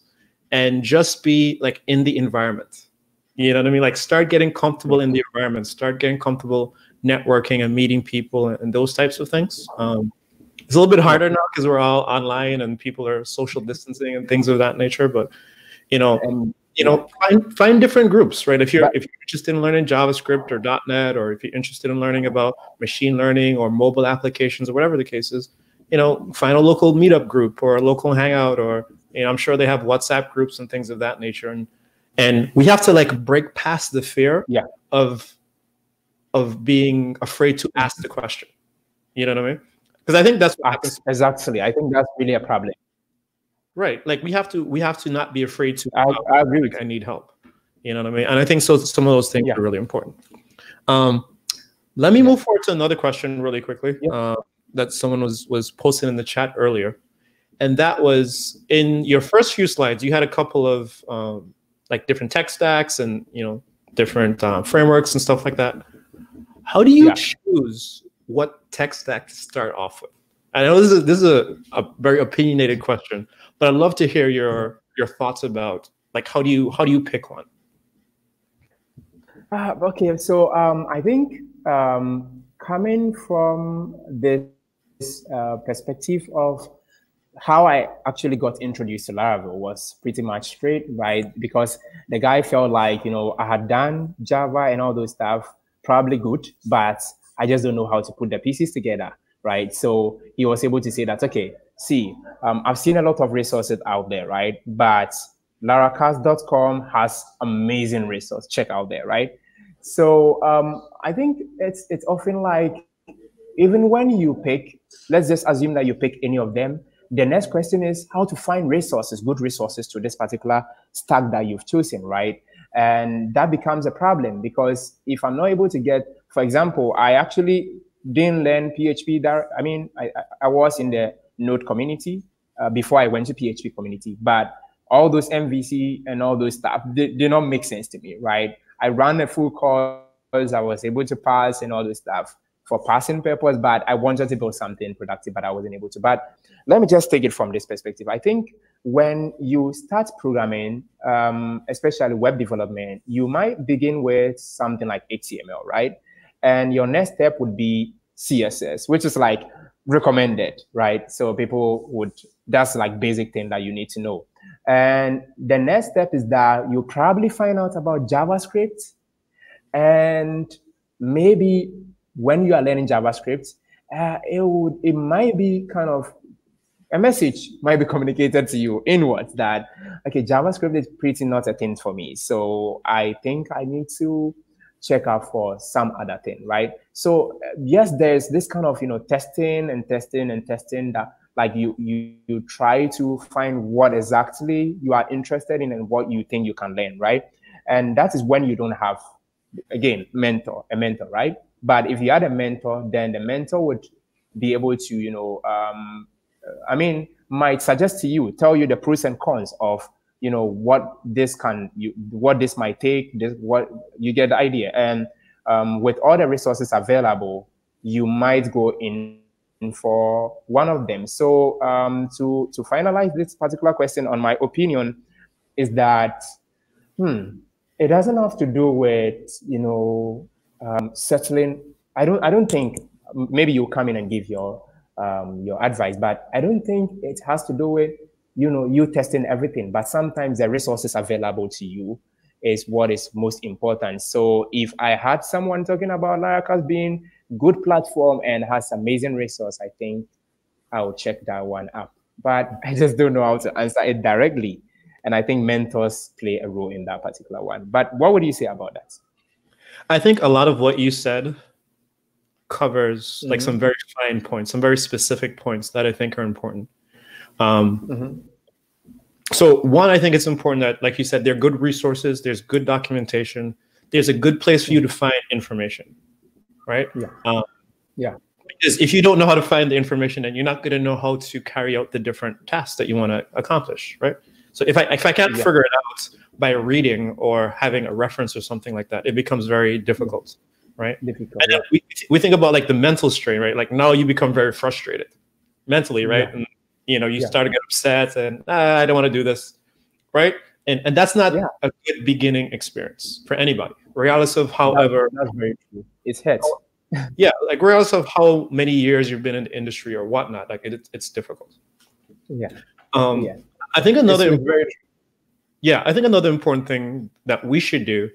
and just be like in the environment. You know what I mean? Like start getting comfortable in the environment, start getting comfortable networking and meeting people and, those types of things. Um, it's a little bit harder now because we're all online and people are social distancing and things of that nature. But you know, and you know find find different groups right if you're if you're interested in learning javascript or net or if you're interested in learning about machine learning or mobile applications or whatever the case is you know find a local meetup group or a local hangout or you know i'm sure they have whatsapp groups and things of that nature and and we have to like break past the fear yeah. of of being afraid to ask the question you know what i mean because i think that's what happens. exactly i think that's really a problem Right. Like we have to we have to not be afraid to. I, I agree. Like, I need help. You know what I mean? And I think so. Some of those things yeah. are really important. Um, let me move forward to another question really quickly. Yeah. Uh, that someone was was posting in the chat earlier, and that was in your first few slides. You had a couple of um, like different tech stacks and you know different uh, frameworks and stuff like that. How do you yeah. choose what tech stack to start off with? I know this is this is a, a very opinionated question, but I'd love to hear your your thoughts about like how do you how do you pick one? Uh, okay, so um, I think um, coming from this uh, perspective of how I actually got introduced to Laravel was pretty much straight, right? Because the guy felt like, you know, I had done Java and all those stuff, probably good, but I just don't know how to put the pieces together, right? So he was able to say that, okay, see, um, I've seen a lot of resources out there, right? But laracast.com has amazing resource. Check out there, right? So um, I think it's it's often like even when you pick, let's just assume that you pick any of them. The next question is how to find resources, good resources to this particular stack that you've chosen, right? And that becomes a problem because if I'm not able to get, for example, I actually didn't learn PHP. That I mean, I, I was in the Node community uh, before I went to PHP community, but all those MVC and all those stuff did, did not make sense to me, right? I ran a full course, I was able to pass and all this stuff for passing purpose, but I wanted to build something productive, but I wasn't able to. But let me just take it from this perspective. I think when you start programming, um, especially web development, you might begin with something like HTML, right? And your next step would be CSS, which is like recommended, right? So people would, that's like basic thing that you need to know. And the next step is that you probably find out about JavaScript and maybe when you are learning JavaScript, uh, it would it might be kind of a message might be communicated to you inwards that okay, JavaScript is pretty not a thing for me. So I think I need to check out for some other thing, right? So uh, yes, there's this kind of you know testing and testing and testing that like you you you try to find what exactly you are interested in and what you think you can learn, right? And that is when you don't have again mentor a mentor, right? But if you had a mentor, then the mentor would be able to, you know, um, I mean, might suggest to you, tell you the pros and cons of, you know, what this can, you, what this might take, this, what you get the idea. And um, with all the resources available, you might go in for one of them. So um, to to finalize this particular question, on my opinion, is that hmm, it doesn't have to do with you know um, settling. I don't. I don't think maybe you'll come in and give your um, your advice, but I don't think it has to do with you know you testing everything. But sometimes the resources available to you is what is most important. So if I had someone talking about Laracast being good platform and has amazing resource, I think I'll check that one up. But <laughs> I just don't know how to answer it directly. And I think mentors play a role in that particular one. But what would you say about that? I think a lot of what you said covers mm-hmm. like some very fine points, some very specific points that I think are important. Um, mm-hmm. So, one, I think it's important that, like you said, there are good resources, there's good documentation, there's a good place for you to mm-hmm. find information, right? Yeah. Um, yeah. Because if you don't know how to find the information, then you're not going to know how to carry out the different tasks that you want to accomplish, right? So if I if I can't yeah. figure it out, by reading or having a reference or something like that, it becomes very difficult, right? Difficult. And we, we think about like the mental strain, right? Like now you become very frustrated mentally, right? Yeah. And you know, you yeah. start to get upset and ah, I don't want to do this, right? And and that's not a good beginning experience for anybody, regardless of however. That's, that's very true. It's hits. <laughs> yeah, like regardless of how many years you've been in the industry or whatnot, like it, it's difficult. Yeah. Um, yeah. I think another very yeah, I think another important thing that we should do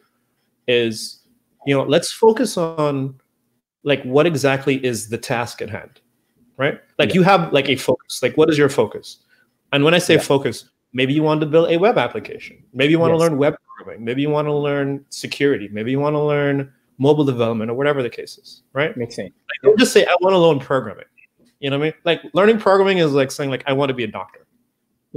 is, you know, let's focus on like what exactly is the task at hand, right? Like yeah. you have like a focus. Like what is your focus? And when I say yeah. focus, maybe you want to build a web application. Maybe you want yes. to learn web programming. Maybe you want to learn security. Maybe you want to learn mobile development or whatever the case is, right? Makes sense. Like, don't just say I want to learn programming. You know what I mean? Like learning programming is like saying like I want to be a doctor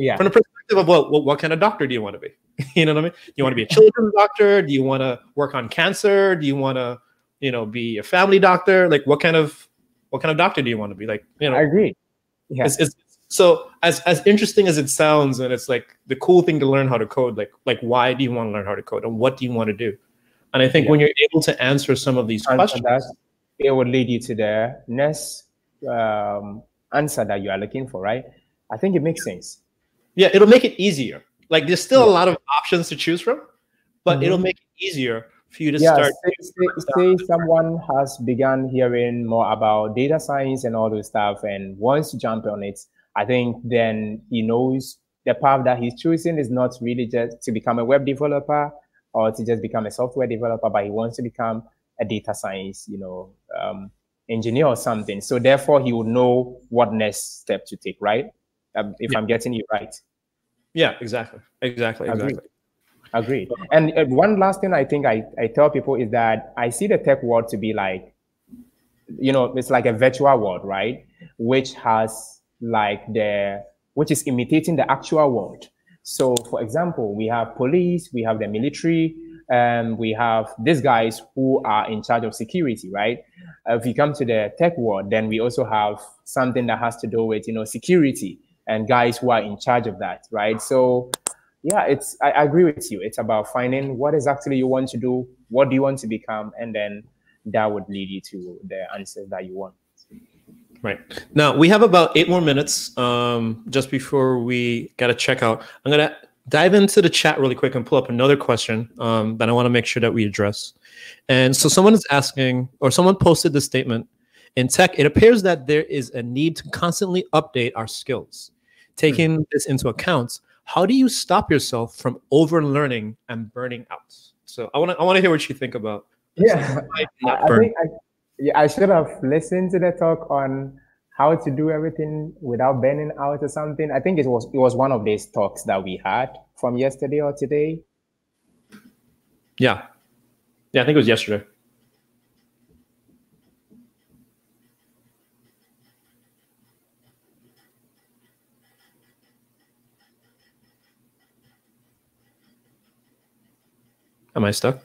Yeah. From the perspective of well, what, what kind of doctor do you want to be? <laughs> you know what I mean? Do you want to be a children's doctor? Do you want to work on cancer? Do you want to, you know, be a family doctor? Like what kind of what kind of doctor do you want to be? Like, you know, I agree. Yeah. It's, it's, so as as interesting as it sounds, and it's like the cool thing to learn how to code. Like like why do you want to learn how to code, and what do you want to do? And I think yeah. when you're able to answer some of these and questions, that, it will lead you to the next um, answer that you are looking for, right? I think it makes sense. Yeah, it'll make it easier. Like there's still yeah. a lot of options to choose from, but mm-hmm. it'll make it easier for you to yeah, start. Say, say, say someone has begun hearing more about data science and all those stuff and wants to jump on it. I think then he knows the path that he's choosing is not really just to become a web developer or to just become a software developer, but he wants to become a data science, you know, um, engineer or something. So therefore, he would know what next step to take, right? Um, if yeah. I'm getting you right. Yeah, exactly, exactly, exactly. Agreed. And uh, one last thing I think I, I tell people is that I see the tech world to be like, you know, it's like a virtual world, right? Which has like the, which is imitating the actual world. So, for example, we have police, we have the military, um, we have these guys who are in charge of security, right? Uh, if you come to the tech world, then we also have something that has to do with, you know, security and guys who are in charge of that, right? So, yeah, it's I, I agree with you. It's about finding what exactly you want to do, what do you want to become, and then that would lead you to the answers that you want. Right. Now we have about eight more minutes um, just before we got to check out. I'm going to dive into the chat really quick and pull up another question um, that I want to make sure that we address. And so someone is asking, or someone posted this statement in tech, it appears that there is a need to constantly update our skills. Taking mm-hmm. this into account, how do you stop yourself from overlearning and burning out? So I want to I want to hear what you think about. Yeah, I, I think I, yeah, I should have listened to the talk on how to do everything without burning out or something. I think it was it was one of these talks that we had from yesterday or today. Yeah. Yeah, I think it was yesterday. Am I stuck?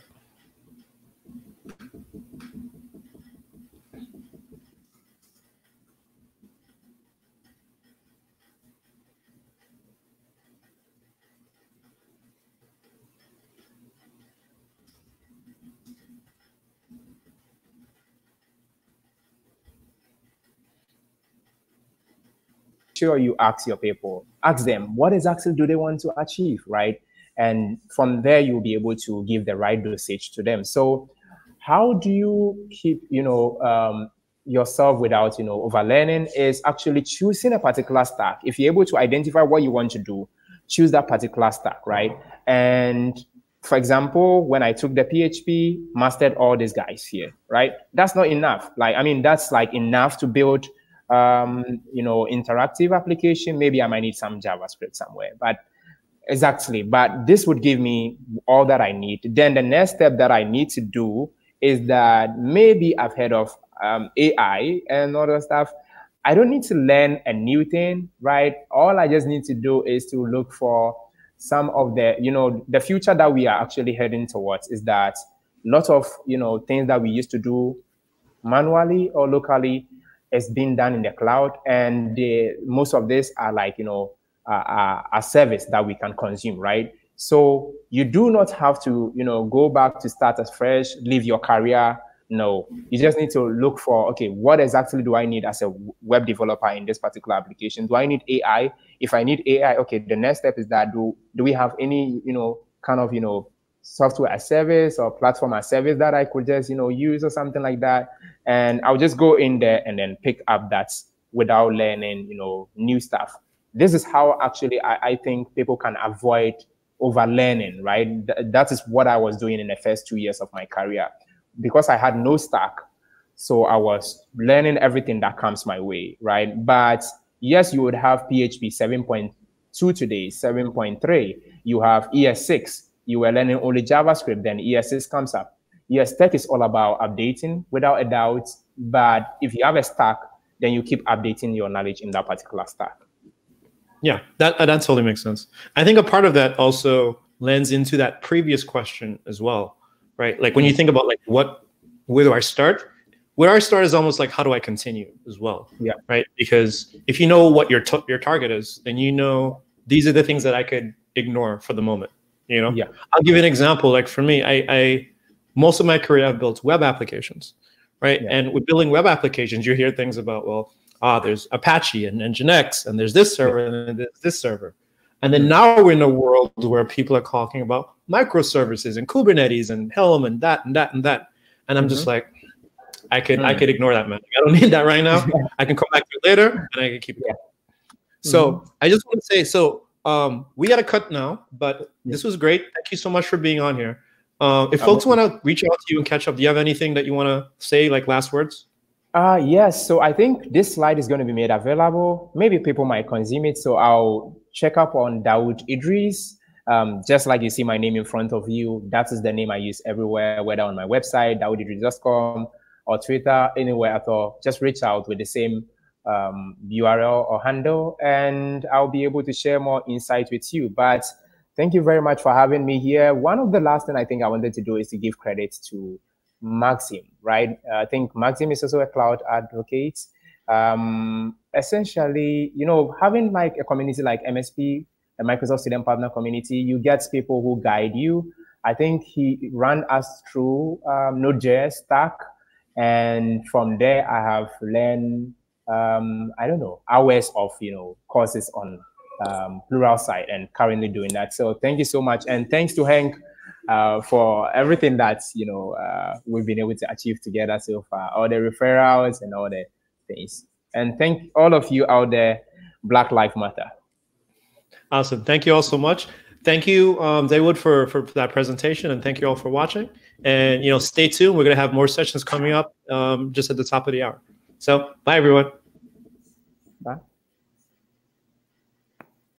sure you ask your people, ask them what exactly do they want to achieve, right? And from there, you'll be able to give the right dosage to them. So how do you keep, you know, um, yourself without, you know, overlearning is actually choosing a particular stack. If you're able to identify what you want to do, choose that particular stack, right? And for example, when I took the PHP, mastered all these guys here, right? That's not enough. Like, I mean, that's like enough to build um, you know, interactive application, maybe I might need some JavaScript somewhere. But exactly, but this would give me all that I need. Then the next step that I need to do is that maybe I've heard of um, AI and other stuff. I don't need to learn a new thing, right? All I just need to do is to look for some of the, you know, the future that we are actually heading towards is that lots of, you know, things that we used to do manually or locally is being done in the cloud, and the, most of this are like you know a, a service that we can consume, right? So you do not have to you know go back to start as fresh, leave your career. No, you just need to look for okay, what exactly do I need as a web developer in this particular application? Do I need AI? If I need AI, okay, the next step is that do do we have any you know kind of you know software as service or platform as service that I could just, you know, use or something like that. And I'll just go in there and then pick up that without learning, you know, new stuff. This is how actually I, I think people can avoid overlearning, right? Th- that is what I was doing in the first two years of my career because I had no stack. So I was learning everything that comes my way, right? But yes, you would have PHP 7.2 today, 7.3. You have ES6 you were learning only JavaScript, then ES6 comes up. ES Tech is all about updating without a doubt. But if you have a stack, then you keep updating your knowledge in that particular stack. Yeah, that that totally makes sense. I think a part of that also lends into that previous question as well, right? Like when you think about like what where do I start? Where I start is almost like how do I continue as well. Yeah. Right. Because if you know what your your target is, then you know these are the things that I could ignore for the moment. You know. Yeah. I'll give you an example. Like for me, I, I most of my career I've built web applications, right? Yeah. And with building web applications, you hear things about well, ah, there's Apache and Nginx, and there's this server and there's this server. And then now we're in a world where people are talking about microservices and Kubernetes and Helm and that and that and that. And I'm just Mhm. like, I could I Mm. could ignore that, man. I don't <laughs> need that right now. <laughs> I can come back to it later and I can keep it. Yeah. So I just want to say, so um, we got to cut now, but Yeah. this was great. Thank you so much for being on here. Uh, if Um, folks want to reach out to you and catch up, do you have anything that you want to say, like last words? Uh, yes. So I think this slide is going to be made available. Maybe people might consume it. So I'll check up on Dawood Iddris. Um, just like you see my name in front of you, that is the name I use everywhere, whether on my website, dawoodiddris.com, or Twitter, anywhere at all. Just reach out with the same um, URL or handle, and I'll be able to share more insight with you. But thank you very much for having me here. One of the last thing I think I wanted to do is to give credit to Maxim, right? Uh, I think Maxim is also a cloud advocate. Um, essentially, you know, having like a community like MSP, a Microsoft Student Partner Community, you get people who guide you. I think he ran us through um, Node.js stack, and from there I have learned, um, I don't know, hours of you know courses on um, Pluralsight, and currently doing that. So thank you so much, and thanks to Hank uh, for everything that you know uh, we've been able to achieve together so far, all the referrals and all the things. And thank all of you out there. Black Lives Matter. Awesome. Thank you all so much. Thank you, um, Dawood, for, for that presentation, and thank you all for watching. And you know, stay tuned. We're gonna have more sessions coming up um, just at the top of the hour. So, bye everyone.